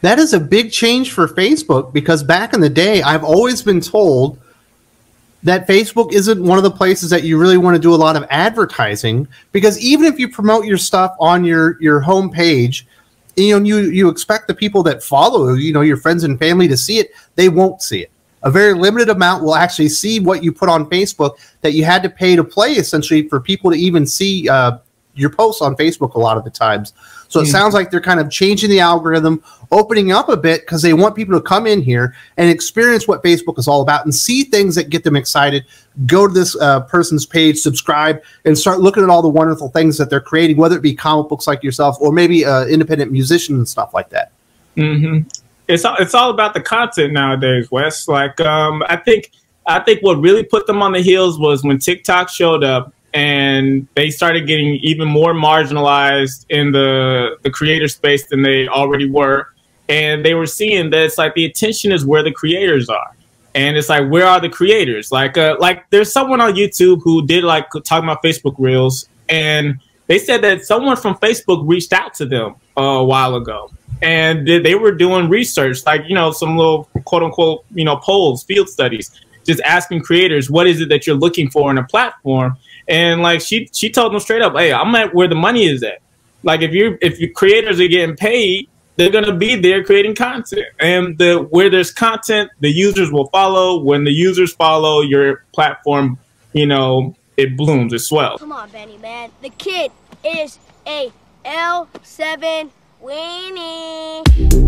that is a big change for Facebook because back in the day, I've always been told that Facebook isn't one of the places that you really want to do a lot of advertising because even if you promote your stuff on your your home page, you know you you expect the people that follow you know your friends and family to see it, they won't see it. A very limited amount will actually see what you put on Facebook that you had to pay to play essentially for people to even see uh, your posts on Facebook a lot of the times. So it mm. sounds like they're kind of changing the algorithm, opening up a bit because they want people to come in here and experience what Facebook is all about and see things that get them excited. Go to this uh, person's page, subscribe, and start looking at all the wonderful things that they're creating, whether it be comic books like yourself or maybe uh, independent musicians and stuff like that. Mm-hmm. It's all, it's all about the content nowadays, Wes. Like um, I think I think what really put them on the heels was when TikTok showed up and they started getting even more marginalized in the the creator space than they already were. And they were seeing that it's like the attention is where the creators are. And it's like where are the creators? Like uh like there's someone on youtube who did like talking about facebook reels and they said that someone from facebook reached out to them uh, a while ago. And they were doing research like you know some little quote unquote you know polls field studies just asking creators what is it that you're looking for in a platform and like she she told them straight up, "Hey, I'm at where the money is at. Like if you if your creators are getting paid, they're gonna be there creating content, and the where there's content, the users will follow. When the users follow your platform, you know it blooms, it swells. Come on, Benny, man. The kid is a L7 weenie.